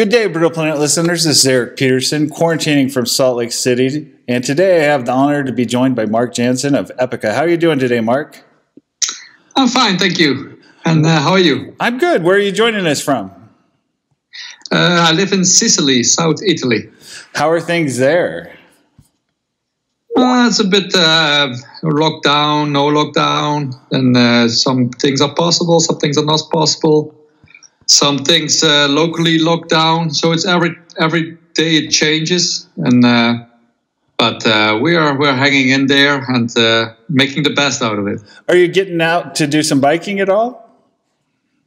Good day, Brutal Planet listeners. This is Eric Peterson, quarantining from Salt Lake City, and today I have the honor to be joined by Mark Jansen of Epica. How are you doing today, Mark? I'm fine, thank you. And uh, how are you? I'm good. Where are you joining us from? Uh, I live in Sicily, South Italy. How are things there? Uh, it's a bit uh, lockdown, no lockdown, and uh, some things are possible, some things are not possible some things uh, locally locked down. So it's every every day it changes, and uh, but uh, we are we're hanging in there and uh, making the best out of it. Are you getting out to do some biking at all?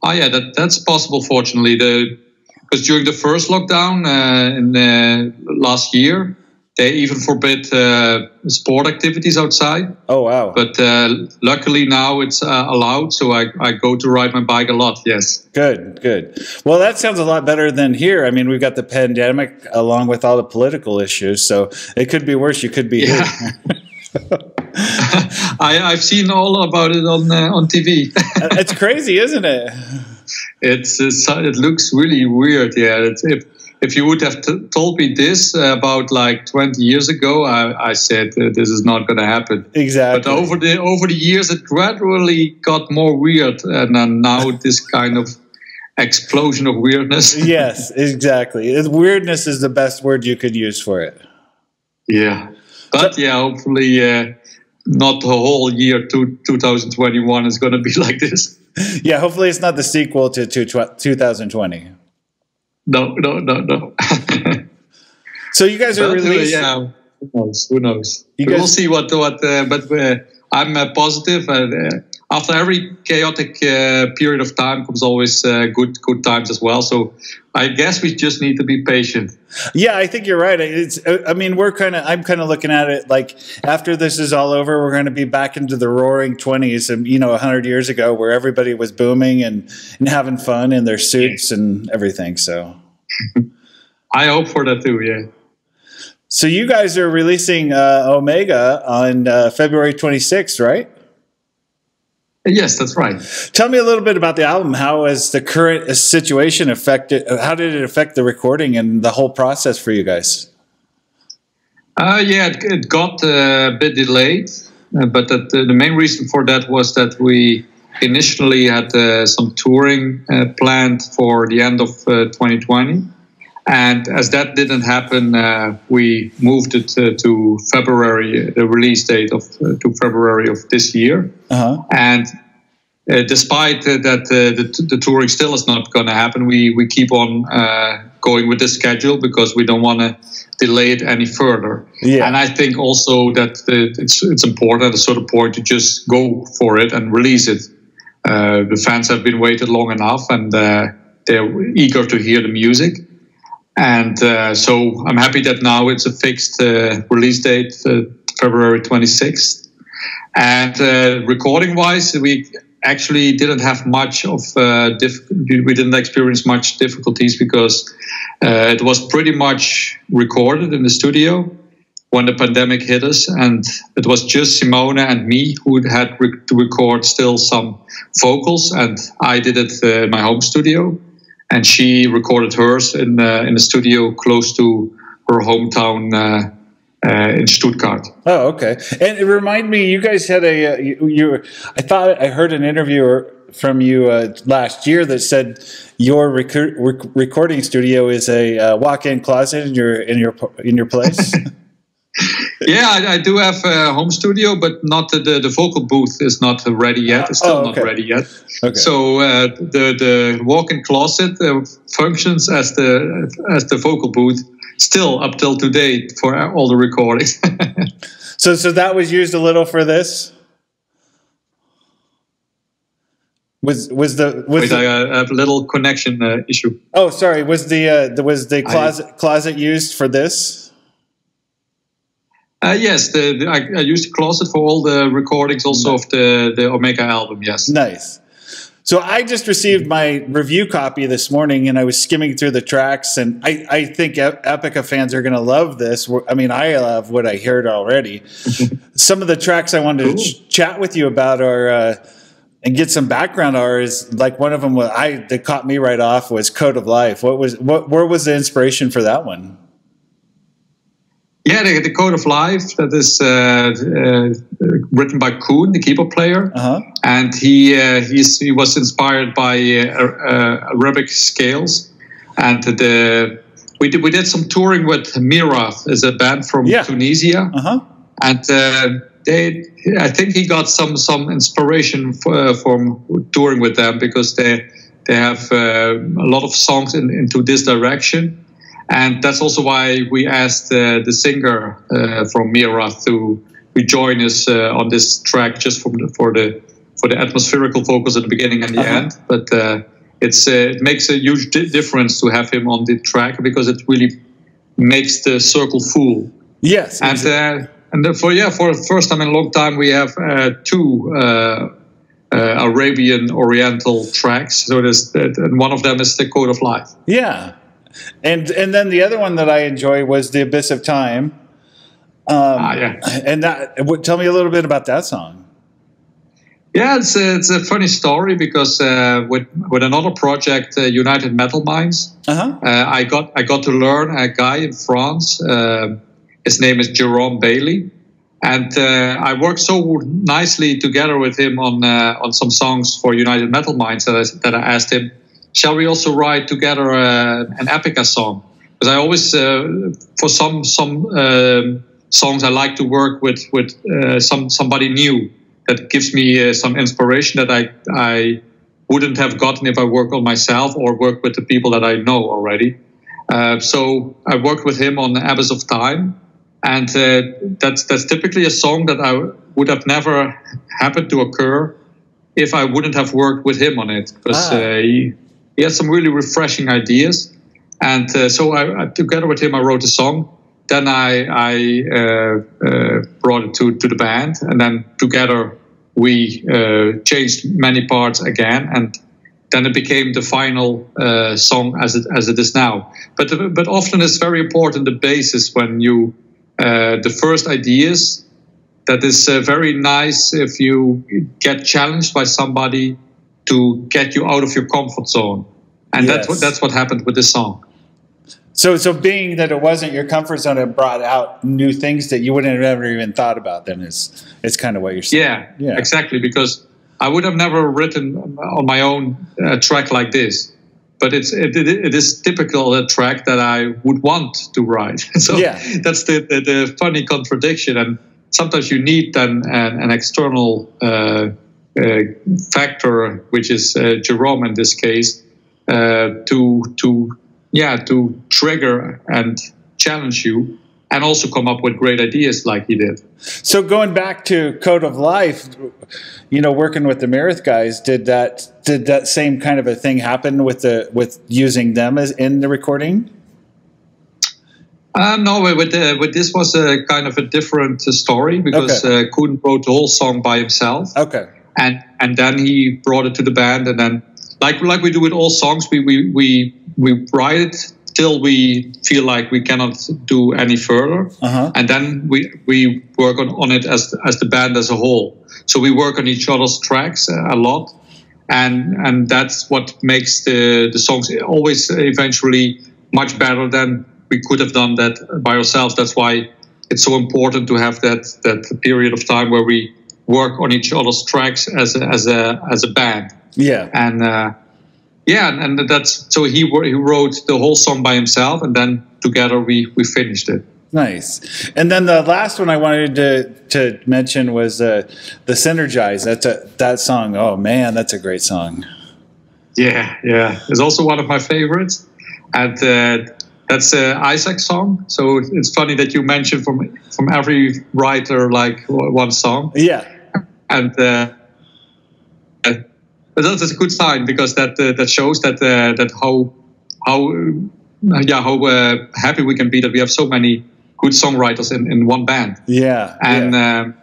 Oh yeah, that that's possible. Fortunately, the because during the first lockdown uh, in uh, last year, they even forbid uh, sport activities outside. Oh wow! But uh, luckily now it's uh, allowed, so I, I go to ride my bike a lot. Yes. Good, good. Well, that sounds a lot better than here. I mean, we've got the pandemic along with all the political issues, so it could be worse. You could be yeah. here. I, I've seen all about it on uh, on TV. it's crazy, isn't it? It's, it's, it looks really weird. Yeah, it's, it, if you would have t- told me this about like 20 years ago, I, I said uh, this is not going to happen. Exactly. But over the over the years, it gradually got more weird, and now this kind of explosion of weirdness. yes, exactly. Weirdness is the best word you could use for it. Yeah, but yeah, hopefully uh, not the whole year to 2021 is going to be like this. Yeah, hopefully it's not the sequel to, to 2020 no, no, no, no. so you guys are but, releasing. Yeah, who knows? Who knows? You guys... We'll see what what. Uh, but uh, I'm uh, positive. Uh, after every chaotic uh, period of time comes always uh, good good times as well. So I guess we just need to be patient. Yeah, I think you're right. It's I mean, we're kind of I'm kind of looking at it like after this is all over, we're going to be back into the roaring 20s and you know 100 years ago where everybody was booming and and having fun in their suits and everything. So I hope for that too, yeah. So you guys are releasing uh, Omega on uh, February 26th, right? Yes, that's right. Tell me a little bit about the album. How has the current situation affected? How did it affect the recording and the whole process for you guys? Uh, yeah, it, it got uh, a bit delayed, uh, but that, the main reason for that was that we initially had uh, some touring uh, planned for the end of 2020. And as that didn't happen, uh, we moved it uh, to February, the release date of uh, to February of this year. Uh-huh. And uh, despite uh, that, uh, the, the, touring still is not going to happen. We we keep on going with the schedule because we don't want to delay it any further. Yeah. And I think also that it's it's important at a certain point to just go for it and release it. the fans have been waited long enough, and they're eager to hear the music. And uh, so I'm happy that now it's a fixed uh, release date, uh, February 26th. And uh, recording wise, we actually didn't have much of uh, we didn't experience much difficulties because uh, it was pretty much recorded in the studio when the pandemic hit us. And it was just simona and me who had re- to record still some vocals. And i did it in my home studio and she recorded hers in uh, in a studio close to her hometown. Uh, uh, in Stuttgart. Oh, okay. And it reminded me, you guys had a uh, you, you, I thought I heard an interview from you uh, last year that said your rec- rec- recording studio is a uh, walk-in closet in your in your in your place. yeah, I, I, do have a home studio, but not the, the, the vocal booth is not ready yet. It's still oh, okay. not ready yet. Okay. So uh, the the walk-in closet uh, functions as the as the vocal booth still up till today for all the recordings. so so that was used a little for this. Was was the was Wait, the, I have a little connection uh, issue. Oh, sorry. Was the uh, was the closet I, closet used for this? Uh, yes, the, the, I, I used the closet for all the recordings, also nice. of the the Omega album. Yes, nice. So I just received my review copy this morning, and I was skimming through the tracks, and I, I think Epica fans are going to love this. I mean, I love what I heard already. Some of the tracks I wanted cool. to ch- chat with you about are uh, and get some background on is like one of them was I that caught me right off was Code of Life. What was what where was the inspiration for that one? Yeah, the, the Code of Life that is uh, uh, written by Coen, the keyboard player, uh-huh. and he uh, he was inspired by uh, Arabic scales, and the we did we did some touring with Myrath, is a band from yeah. Tunisia, uh-huh. and uh, they I think he got some some inspiration for, uh, from touring with them because they they have uh, a lot of songs in, into this direction and that's also why we asked uh, the singer uh, from Myrath to join us uh, on this track, just for the, for the for the atmospherical focus at the beginning and the uh-huh. end. But uh, it's uh, it makes a huge di- difference to have him on the track because it really makes the circle full. Yes, and uh, and for yeah, for the first time in a long time, we have two. Arabian Oriental tracks. So there's, and one of them is the Code of Life. Yeah, and and then the other one that I enjoy was the Abyss of Time. Um, ah, yeah. And that, tell me a little bit about that song. Yeah, it's a, it's a funny story because uh, with with another project, uh, United Metal Minds, uh-huh. uh, I got I got to learn a guy in France. Uh, his name is Jerome Bailey, and uh, I worked so nicely together with him on uh, on some songs for United Metal Minds that I, that I asked him shall we also write together uh, an epica song? Because I always, uh, for some some um, songs, I like to work with with uh, some somebody new that gives me uh, some inspiration that I I wouldn't have gotten if I work on myself or work with the people that I know already. Uh, so I worked with him on Abyss of Time, and uh, that's that's typically a song that I would have never happened to occur if I wouldn't have worked with him on it because ah. uh, he, he had some really refreshing ideas. And uh, so I, together with him, I wrote a song. Then I, I uh, uh, brought it to, to the band, and then together we uh, changed many parts again, and then it became the final uh, song as it as it is now. But but often it's very important the basis when you the first ideas. That is very nice if you get challenged by somebody to get you out of your comfort zone. And yes. that's what that's what happened with this song. So, so being that it wasn't your comfort zone, it brought out new things that you wouldn't have ever even thought about. Then is it's kind of what you're saying. Yeah, yeah, exactly. Because I would have never written on my own a track like this, but it's it, it is typical a track that I would want to write. so yeah. that's the, the, the funny contradiction, and sometimes you need then an, an external. Uh, uh, factor, which is uh, Jerome in this case, uh, to to yeah to trigger and challenge you and also come up with great ideas like he did. So going back to Code of Life, you know, working with the Myrath guys, did that did that same kind of a thing happen with the with using them as in the recording? Uh, no, with uh, with this was a kind of a different uh, story because okay. uh, Coen wrote the whole song by himself. Okay and and then he brought it to the band and then like like we do with all songs we we we, we write it till we feel like we cannot do any further. Uh-huh. and then we we work on, on it as as the band as a whole. So we work on each other's tracks a lot. And and that's what makes the the songs always eventually much better than we could have done that by ourselves. That's why it's so important to have that that period of time where we work on each other's tracks as a, as a as a band. Yeah, and uh, yeah, and that's so he he wrote the whole song by himself, and then together we we finished it. Nice. And then the last one I wanted to to mention was uh, the Synergize. That's a that song. Oh man, that's a great song. Yeah, yeah. It's also one of my favorites, and uh, that's a Isaac song. So it's funny that you mentioned from from every writer like one song. Yeah and uh, but that's a good sign because that uh, that shows that uh, that how how yeah how uh, happy we can be that we have so many good songwriters in, in one band. Yeah, and yeah. Um,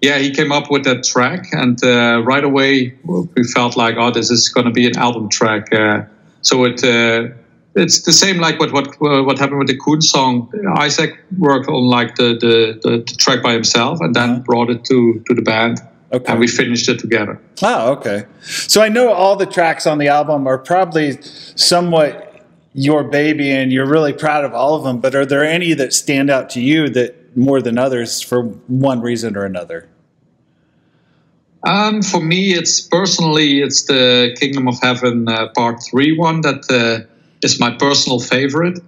yeah, he came up with that track, and uh, right away we felt like, oh, this is going to be an album track. Uh, so it it's the same like what what what happened with the Coen song. Isaac worked on like the the, the, the track by himself, and then uh-huh. brought it to to the band Okay. And we finished it together. Oh, okay. So I know all the tracks on the album are probably somewhat your baby and you're really proud of all of them, but are there any that stand out to you that more than others for one reason or another? Um, for me, it's personally, it's the Kingdom of Heaven uh, Part Three one that uh, is my personal favorite,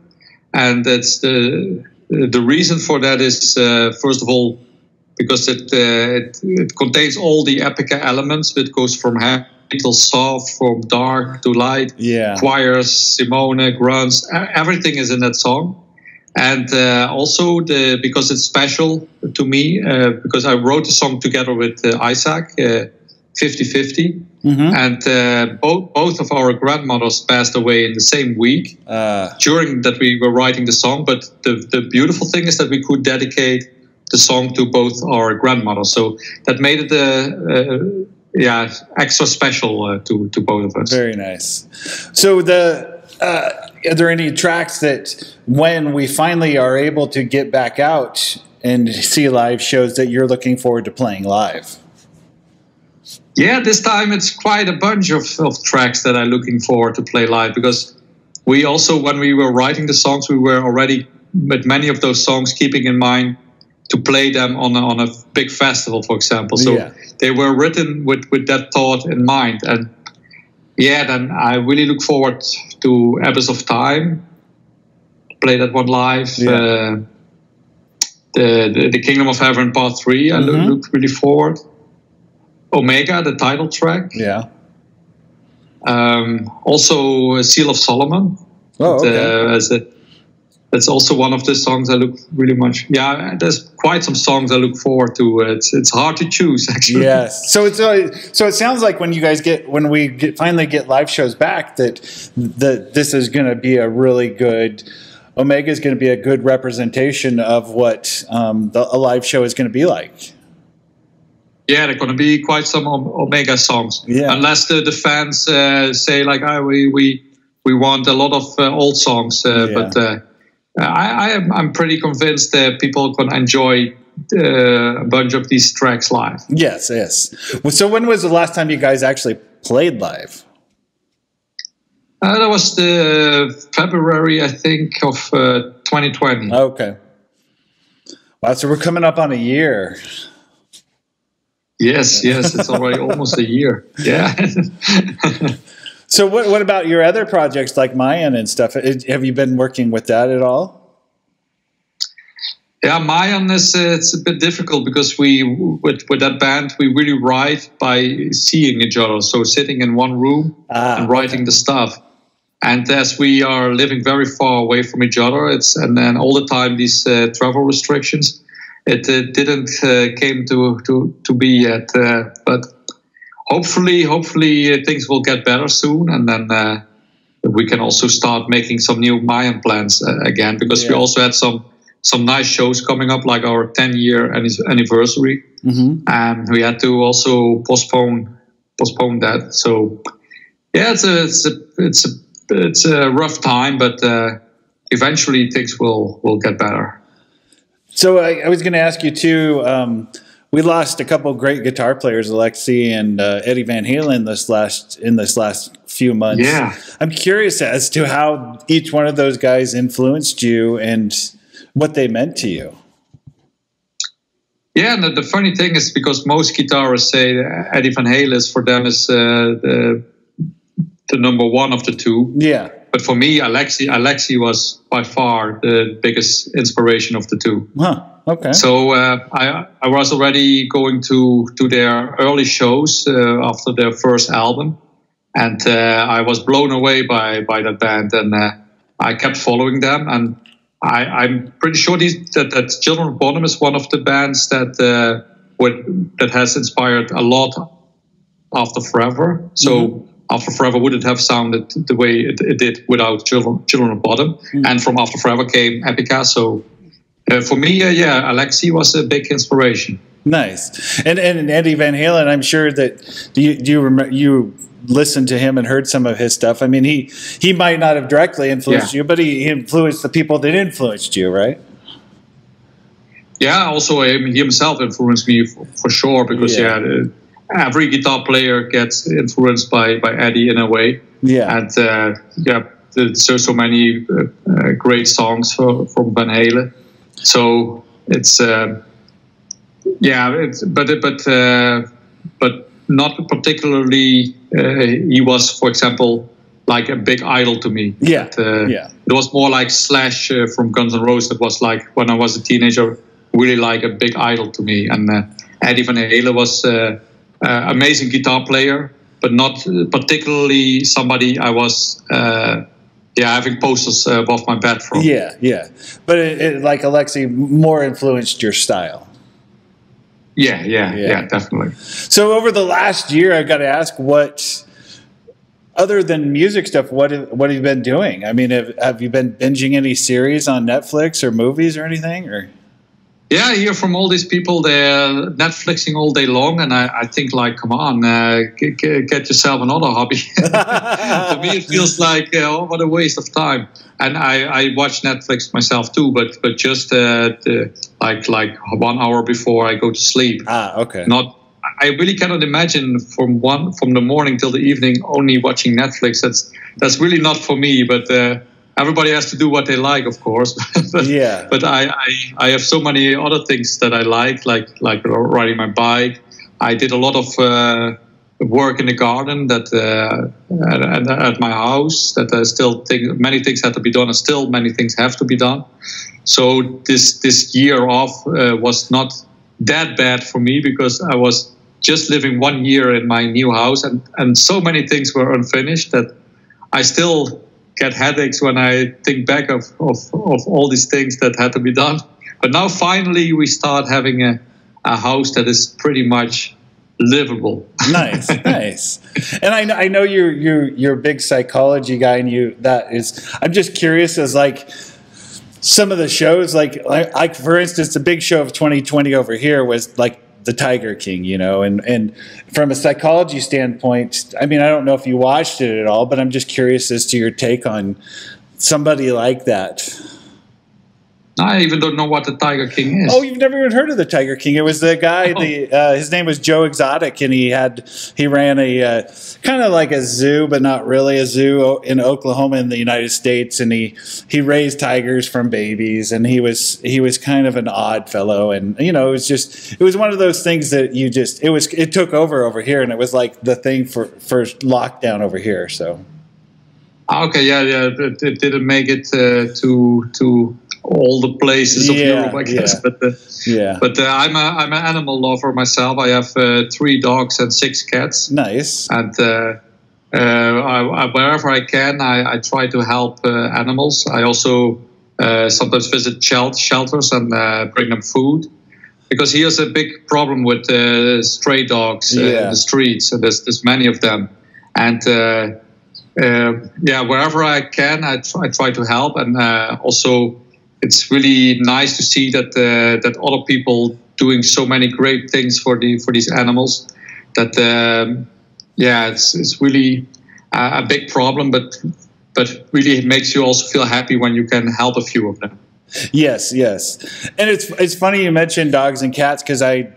and it's the the reason for that is uh, first of all because it, uh, it, it contains all the epica elements. It goes from heavy till soft, from dark to light. Yeah, choirs, Simone, grunts, everything is in that song and uh, also the because it's special to me uh, because I wrote the song together with uh, Isaac, 50-50, uh, mm-hmm. and uh, both both of our grandmothers passed away in the same week uh. during that we were writing the song. But the the beautiful thing is that we could dedicate the song to both our grandmothers, so that made it yeah extra special to to both of us. Very nice. So the are there any tracks that when we finally are able to get back out and see live shows that you're looking forward to playing live? Yeah, this time it's quite a bunch of, of tracks that I'm looking forward to play live because we also, when we were writing the songs, we were already with many of those songs keeping in mind to play them on a, on a big festival, for example. So yeah. they were written with, with that thought in mind. And yeah, then I really look forward to Abyss of Time. Play that one live. Yeah. Uh, the, the, the Kingdom of Heaven Part 3 I mm-hmm. look, look really forward. Omega, the title track. Yeah. Um, also, Seal of Solomon. Oh, okay. Uh, as a that's also one of the songs I look really much. Yeah, there's quite some songs I look forward to. It's it's hard to choose actually. Yes. So it's uh, so it sounds like when you guys get when we get, finally get live shows back that that this is going to be a really good. Omega is going to be a good representation of what um, the, a live show is going to be like. Yeah, there are going to be quite some Omega songs. Yeah. Unless the, the fans uh, say like, oh, we we we want a lot of uh, old songs, uh, yeah. but uh, I, I am I'm pretty convinced that people can enjoy uh, a bunch of these tracks live. Yes, yes. So when was the last time you guys actually played live? Uh, that was the February, I think, of uh, 2020. Okay. Wow, so we're coming up on a year. Yes, yes, it's already almost a year. Yeah. So what what about your other projects like Mayan and stuff? Have you been working with that at all? Yeah, Mayan is uh, it's a bit difficult because we with with that band we really write by seeing each other, so sitting in one room ah, and writing okay. the stuff. And as we are living very far away from each other, it's and then all the time these uh, travel restrictions, it uh, didn't uh, came to to to be yet. Uh, but hopefully, hopefully uh, things will get better soon, and then uh, we can also start making some new Mayan plans uh, again. Because yeah. we also had some some nice shows coming up, like our 10 year anniversary, mm-hmm. and we had to also postpone postpone that. So yeah, it's a it's a it's a, it's a rough time, but uh, eventually things will will get better. So I, I was going to ask you too. Um, we lost a couple great guitar players, Alexi and uh, Eddie Van Halen, this last in this last few months. Yeah, I'm curious as to how each one of those guys influenced you and what they meant to you. Yeah, and the, the funny thing is because most guitarists say Eddie Van Halen is for them is uh, the the number one of the two. Yeah. But for me, Alexi Alexi was by far the biggest inspiration of the two. Huh. Okay. So uh, I I was already going to to their early shows uh, after their first album, and uh, I was blown away by by that band, and uh, I kept following them, and I, am pretty sure these, that that Children of Bodom is one of the bands that uh, would, that has inspired a lot after Forever. So. Mm-hmm. After Forever wouldn't have sounded the way it, it did without Children, Children of Bodom. Mm-hmm. And from After Forever came Epica. So uh, for me, uh, yeah, Alexi was a big inspiration. Nice, and and Eddie Van Halen. I'm sure that do you do you remember you listened to him and heard some of his stuff. I mean, he he might not have directly influenced yeah. you, but he influenced the people that influenced you, right? yeah, also um, he himself influenced me for, for sure because yeah, yeah every guitar player gets influenced by by Eddie in a way. Yeah, and uh, yeah, there's so so many uh, uh, great songs for, from Van Halen. So it's uh, yeah, it's, but but uh, but not particularly. Uh, he was, for example, like a big idol to me. Yeah, but, yeah. It was more like Slash from Guns N' Roses. That was like when I was a teenager, really like a big idol to me. And Eddie Van Halen was uh, amazing guitar player, but not particularly somebody I was. Uh, yeah, having posters uh, above my bed from. Yeah, yeah, but it, it, like Alexi more influenced your style. Yeah, yeah, yeah, yeah, definitely. So over the last year, I've got to ask what, other than music stuff, what have, what have you been doing? I mean, have, have you been binging any series on Netflix or movies or anything? Or yeah, I hear from all these people they're Netflixing all day long, and I, I think like, come on, uh, get, get, yourself another hobby. to me, it feels like uh, oh, what a waste of time. And I, I watch Netflix myself too, but but just uh, the, like like one hour before I go to sleep. Ah, okay. Not I really cannot imagine from one from the morning till the evening only watching Netflix. That's that's really not for me. But uh, everybody has to do what they like, of course. but, yeah. But I, I, I have so many other things that I like, like like riding my bike. I did a lot of uh, work in the garden that uh, at, at, my house. That I still think many things had to be done, and still many things have to be done. So this this year off uh, was not that bad for me because I was just living one year in my new house, and and so many things were unfinished that I still get headaches when I think back of, of, of all these things that had to be done. But now finally we start having a, a house that is pretty much livable. nice, nice. And I, know, I know you're you're you're a big psychology guy, and you that is. I'm just curious as like some of the shows, like like for instance, the big show of 2020 over here was like the Tiger King, you know, and and from a psychology standpoint, I mean, I don't know if you watched it at all, but I'm just curious as to your take on somebody like that. I even don't know what the Tiger King is. Oh, you've never even heard of the Tiger King? It was the guy. Oh. The uh, his name was Joe Exotic, and he had he ran a uh, kind of like a zoo, but not really a zoo in Oklahoma in the United States. And he he raised tigers from babies, and he was he was kind of an odd fellow. And you know, it was just it was one of those things that you just it was it took over over here, and it was like the thing for for lockdown over here. So. Okay, yeah, yeah, it, it didn't make it uh, to to all the places of yeah, Europe, I guess. Yeah. But uh, yeah, but uh, I'm a I'm an animal lover myself. I have uh, three dogs and six cats. Nice. And uh, uh, I, I, wherever I can, I, I try to help uh, animals. I also sometimes visit shelters and bring them food. Because here's a big problem with stray dogs yeah. in the streets. And there's there's many of them, and yeah, wherever I can, I try, I try to help, and also it's really nice to see that uh, that other people doing so many great things for the for these animals. That um, yeah, it's it's really a, a big problem, but but really it makes you also feel happy when you can help a few of them. Yes, yes, and it's it's funny you mentioned dogs and cats because I.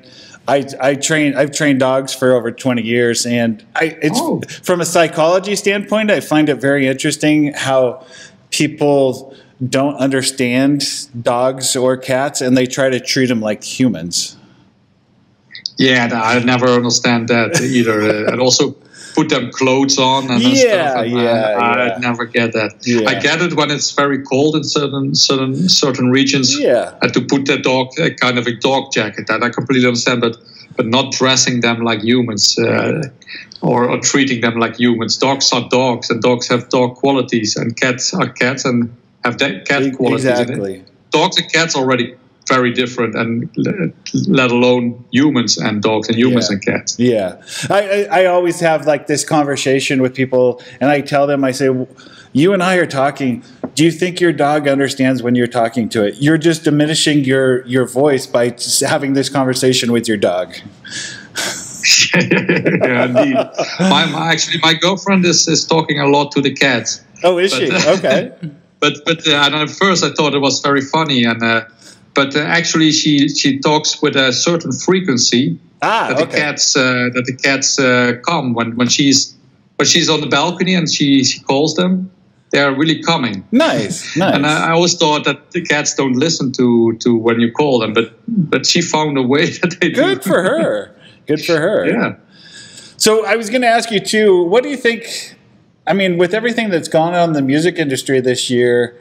I, I train I've trained dogs for over 20 years and I it's oh. from a psychology standpoint I find it very interesting how people don't understand dogs or cats and they try to treat them like humans. Yeah, I never understand that either. and also put them clothes on and yeah, stuff. And yeah, I, yeah. I never get that. Yeah. I get it when it's very cold in certain certain certain regions. Yeah. And to put that dog a kind of a dog jacket, that I completely understand. But but not dressing them like humans uh, or, or treating them like humans. Dogs are dogs, and dogs have dog qualities, and cats are cats, and have that cat qualities. Exactly. Dogs and cats already very different, and let alone humans and dogs and humans yeah. and cats. Yeah, I, I, I always have like this conversation with people, and I tell them, I say, you and I are talking. Do you think your dog understands when you're talking to it? You're just diminishing your your voice by having this conversation with your dog. yeah, indeed. my, my, actually, my girlfriend is, is talking a lot to the cats. Oh, is but, she? Okay. But but uh, and at first I thought it was very funny, and uh, but uh, actually she she talks with a certain frequency Ah, that the okay. cats uh, that the cats uh, come when when she's when she's on the balcony and she she calls them. They are really coming. Nice, nice. And I, I always thought that the cats don't listen to to when you call them, but but she found a way that they do. Good for her. Good for her. Yeah. So I was going to ask you too. What do you think? I mean, with everything that's gone on in the music industry this year,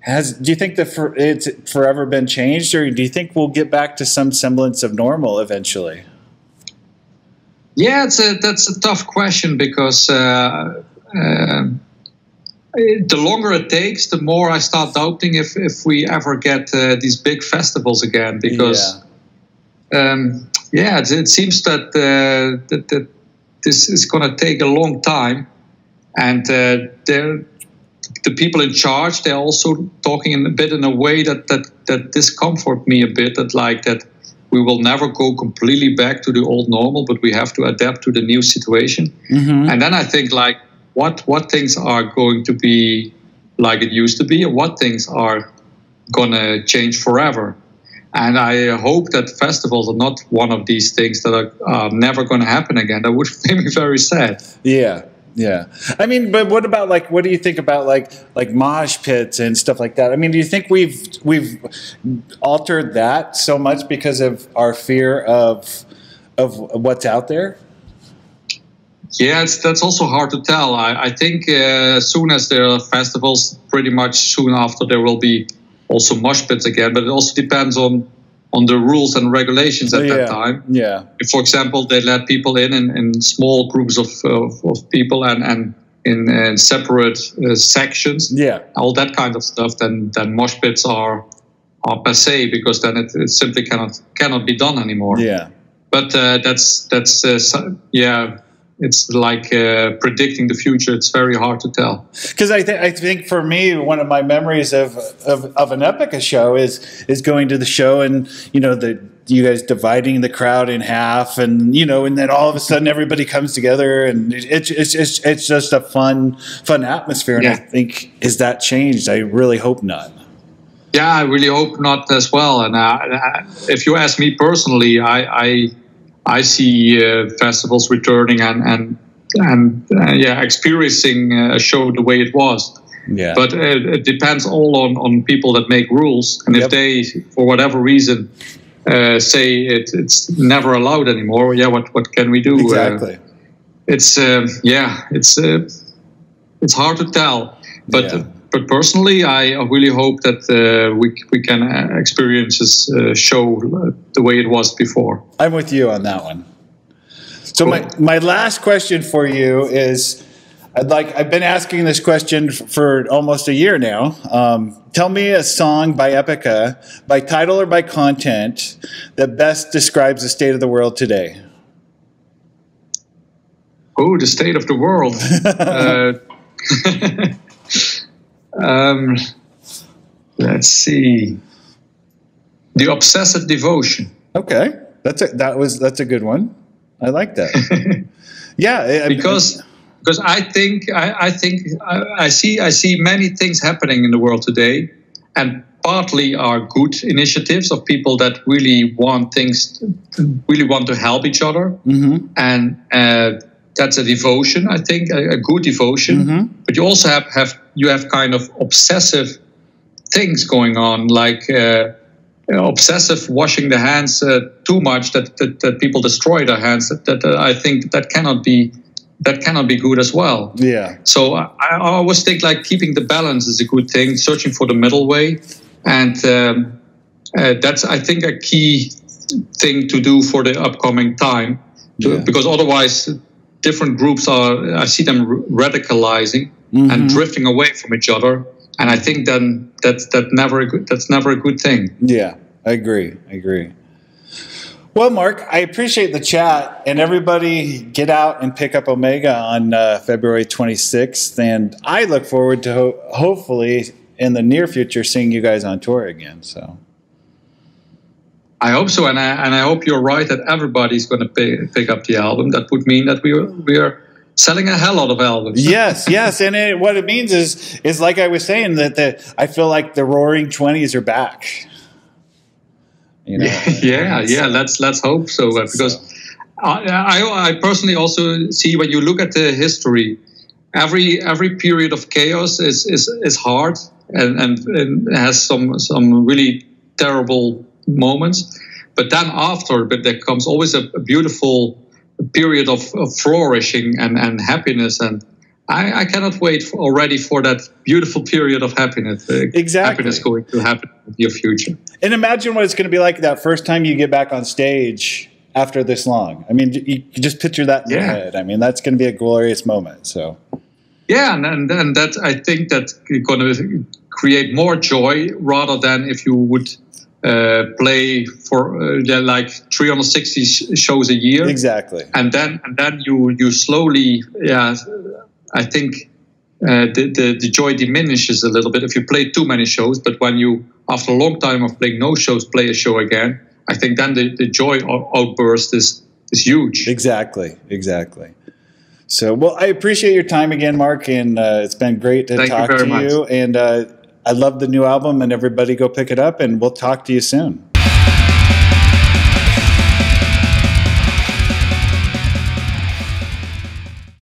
has do you think that for, it's forever been changed, or do you think we'll get back to some semblance of normal eventually? Yeah, it's a that's a tough question because uh, uh, the longer it takes, the more I start doubting if if we ever get uh, these big festivals again. Because yeah, um, yeah it, it, seems that uh, that, that this is going to take a long time, and uh, the people in charge they're also talking in a bit in a way that that that discomfort me a bit that like that we will never go completely back to the old normal but we have to adapt to the new situation. Mm-hmm. and then i think like what what things are going to be like it used to be and what things are going to change forever. And i hope that festivals are not one of these things that are, are never going to happen again. That would make me very sad. Yeah yeah. I mean, but what about like what do you think about like like mosh pits and stuff like that? I mean, do you think we've we've altered that so much because of our fear of of what's out there? Yeah, that's also hard to tell. I, I think uh, as soon as there are festivals, pretty much soon after there will be also mosh pits again. But it also depends on on the rules and regulations at yeah. that time. Yeah. For example, they let people in in, in small groups of, of, of, people and, and in, in separate uh, sections, yeah, all that kind of stuff, then then mosh pits are are passe because then it, it simply cannot cannot be done anymore. Yeah. But uh, that's that's uh, yeah it's like uh, predicting the future. It's very hard to tell. Because I, th- I think for me, one of my memories of, of, of an Epica show is is going to the show and you know the you guys dividing the crowd in half and you know and then all of a sudden everybody comes together and it's it's it's, it's just a fun fun atmosphere. And Yeah. I think is that changed? I really hope not. Yeah, I really hope not as well. And uh, if you ask me personally, I I, I see uh, festivals returning and and and uh, yeah, experiencing a show the way it was. Yeah. But it, it depends all on, on people that make rules, and Yep. if they, for whatever reason, uh, say it, it's never allowed anymore, yeah, what what can we do? Uh, exactly. it's yeah, it's uh, it's hard to tell. But Yeah. But personally, I really hope that uh, we we can uh, experience this uh, show uh, the way it was before. I'm with you on that one. So Cool. my my last question for you is, I'd like I've been asking this question for almost a year now. Um, tell me a song by Epica, by title or by content, that best describes the state of the world today. Oh, the state of the world. uh, um, let's see. The obsessive devotion. Okay, that's a, that was that's a good one. I like that. yeah, I- because because I think I, I think I, I see I see many things happening in the world today, and partly are good initiatives of people that really want things, really want to help each other, Mhm. and uh, that's a devotion. I think a, a good devotion. Mhm. But you also have have you have kind of obsessive things going on, like. Uh, you know, obsessive washing the hands uh, too much that, that, that people destroy their hands that, that uh, I think that cannot be that cannot be good as well. yeah, So I, I always think like keeping the balance is a good thing, searching for the middle way, and um, uh, that's I think a key thing to do for the upcoming time, to, Yeah. because otherwise different groups are I see them radicalizing Mhm. and drifting away from each other, and I think then that's that never a good, that's never a good thing. Yeah, I agree. I agree. Well, Mark, I appreciate the chat, and everybody get out and pick up Omega on uh, February 26th. And I look forward to ho- hopefully in the near future seeing you guys on tour again. So, I hope so, and I, and I hope you're right that everybody's going to pay, pick up the album. That would mean that we are, we are selling a hell lot of albums. yes, yes, and it, what it means is is like I was saying that the I feel like the Roaring Twenties are back. You know, yeah, yeah. Let's let's hope so uh, because I, I I personally also see when you look at the history, every every period of chaos is is, is hard and, and and has some some really terrible moments, but then after, but there comes always a, a beautiful period of, of flourishing and and happiness and. I, I cannot wait for, already for that beautiful period of happiness. Uh, Exactly. Happiness going to happen in your future. And imagine what it's going to be like that first time you get back on stage after this long. I mean, you, you just picture that in your Yeah. head. I mean, that's going to be a glorious moment. So, Yeah, and and, and that I think that's going to create more joy rather than if you would uh, play for uh, like 360 sh- shows a year, exactly. and then and then you you slowly yeah, I think. Uh, the, the the joy diminishes a little bit if you play too many shows. But when you, after a long time of playing no shows, play a show again, I think then the, the joy outburst is is huge. Exactly. Exactly. So, well, I appreciate your time again, Mark, and uh, it's been great to Thank you talk very to much. you. And uh, I love the new album, and everybody go pick it up, and we'll talk to you soon.